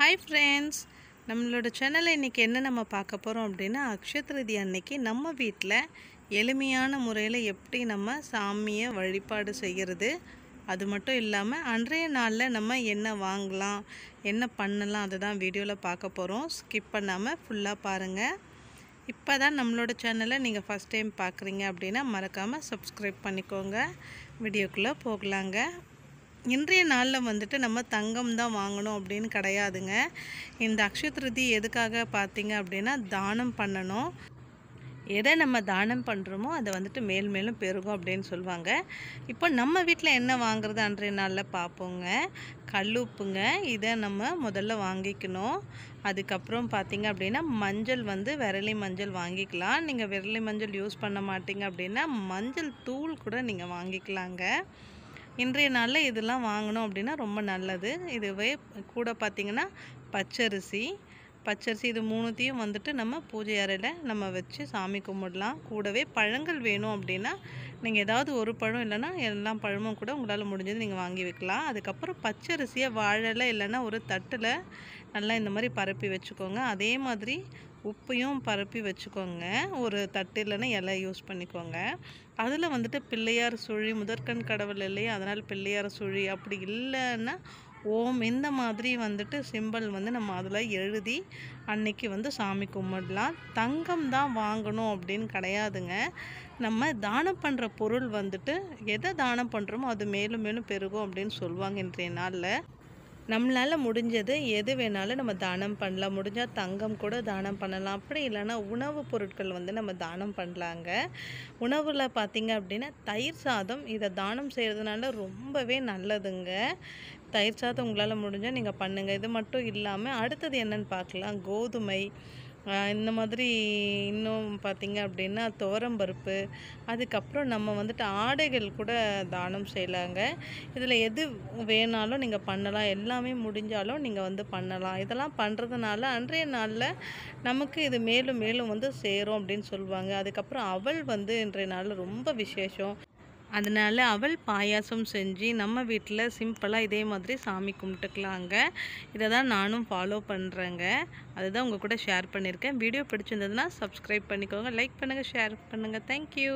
Hi friends நம்மளோட சேனலில் இன்றைக்கி என்ன நம்ம பார்க்க போகிறோம் அப்படின்னா அக்ஷத்ரதி திருதி அன்னைக்கு நம்ம வீட்டில் எளிமையான முறையில் எப்படி நம்ம சாமியை வழிபாடு செய்கிறது அது மட்டும் இல்லாமல் அன்றைய நாளில் நம்ம என்ன வாங்கலாம் என்ன பண்ணலாம் அதை தான் வீடியோவில் பார்க்க போகிறோம் ஸ்கிப் பண்ணாமல் ஃபுல்லாக பாருங்கள் இப்போ தான் நம்மளோட சேனலை நீங்கள் ஃபஸ்ட் டைம் பார்க்குறீங்க அப்படின்னா மறக்காமல் சப்ஸ்கிரைப் பண்ணிக்கோங்க. வீடியோக்குள்ளே போகலாங்க. இன்றைய நாளில் வந்துட்டு நம்ம தங்கம் தான் வாங்கணும் அப்படின்னு கிடையாதுங்க. இந்த அக்ஷய திருதி எதுக்காக பார்த்தீங்க அப்படின்னா தானம் பண்ணணும். எதை நம்ம தானம் பண்ணுறோமோ அதை வந்துட்டு மேல் மேலும் பெருகும் அப்படின்னு சொல்லுவாங்க. இப்போ நம்ம வீட்டில் என்ன வாங்குறது அன்றைய நாளில் பார்ப்போங்க. கல்லுப்புங்க இதை நம்ம முதல்ல வாங்கிக்கணும். அதுக்கப்புறம் பார்த்தீங்க அப்படின்னா மஞ்சள் வந்து விரலி மஞ்சள் வாங்கிக்கலாம். நீங்கள் விரலி மஞ்சள் யூஸ் பண்ண மாட்டீங்க அப்படின்னா மஞ்சள் தூள் கூட நீங்கள் வாங்கிக்கலாங்க. இன்றைய நாளில் இதெல்லாம் வாங்கினோம் அப்படின்னா ரொம்ப நல்லது. இதுவே கூட பார்த்திங்கன்னா பச்சரிசி. பச்சரிசி இது மூணுத்தையும் வந்துட்டு நம்ம பூஜை அறையில் நம்ம வச்சு சாமி கும்பிடலாம். கூடவே பழங்கள் வேணும் அப்படின்னா நீங்கள் ஏதாவது ஒரு பழம் இல்லைன்னா எல்லா பழமும் கூட உங்களால் முடிஞ்சது நீங்கள் வாங்கி வைக்கலாம். அதுக்கப்புறம் பச்சரிசியை வாழலை இல்லைன்னா ஒரு தட்டில் நல்லா இந்த மாதிரி பரப்பி வச்சுக்கோங்க. அதே மாதிரி உப்பையும் பரப்பி வச்சுக்கோங்க. ஒரு தட்டு இல்லைன்னா இலை யூஸ் பண்ணிக்கோங்க. அதில் வந்துட்டு பிள்ளையார் சுழி முதற்கண் கடவுள் இல்லையா? அதனால் பிள்ளையார் சுழி அப்படி இல்லைன்னா ஓம் இந்த மாதிரி வந்துட்டு சிம்பிள் வந்து நம்ம அதில் எழுதி அன்னைக்கு வந்து சாமி கும்பிடலாம். தங்கம் தான் வாங்கணும் அப்படின்னு கிடையாதுங்க. நம்ம தானம் பண்ணுற பொருள் வந்துட்டு எதை தானம் பண்ணுறோமோ அது மேலும் மேலும் பெருகும் அப்படின்னு சொல்லுவாங்க இன்றைய நாளில். நம்மளால் முடிஞ்சது எது வேணாலும் நம்ம தானம் பண்ணலாம். முடிஞ்சால் தங்கம் கூட தானம் பண்ணலாம். அப்படி இல்லைன்னா உணவுப் பொருட்கள் வந்து நம்ம தானம் பண்ணலாங்க. உணவில் பார்த்தீங்க அப்படின்னா தயிர் சாதம் இதை தானம் செய்கிறதுனால ரொம்பவே நல்லதுங்க. தயிர் சாதம் உங்களால் முடிஞ்சால் நீங்கள் பண்ணுங்கள் இது மட்டும் இல்லாமல் அடுத்தது என்னன்னு பார்க்கலாம் கோதுமை இந்த மாதிரி இன்னும் பார்த்தீங்க அப்படின்னா துவரம்பருப்பு அதுக்கப்புறம் நம்ம வந்துட்டு ஆடைகள் கூட தானம் செய்யலாங்க. இதில் எது வேணாலும் நீங்கள் பண்ணலாம் எல்லாமே முடிஞ்சாலும் நீங்கள் வந்து பண்ணலாம். இதெல்லாம் பண்ணுறதுனால அன்றைய நாளில் நமக்கு இது மேலும் மேலும் வந்து சேரும் அப்படின்னு சொல்லுவாங்க. அதுக்கப்புறம் அவள் வந்து இன்றைய நாளில் ரொம்ப விசேஷம். அதனால் அவள் பாயாசம் செஞ்சு நம்ம வீட்டில் சிம்பிளாக இதே மாதிரி சாமி கும்பிட்டுக்கலாங்க. இதை தான் நானும் ஃபாலோ பண்ணுறேங்க அதுதான் உங்கள் கூட ஷேர் பண்ணியிருக்கேன் வீடியோ பிடிச்சிருந்ததுன்னா சப்ஸ்கிரைப் பண்ணிக்கோங்க. லைக் பண்ணுங்கள் ஷேர் பண்ணுங்கள் தேங்க்யூ